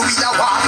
barulho é da.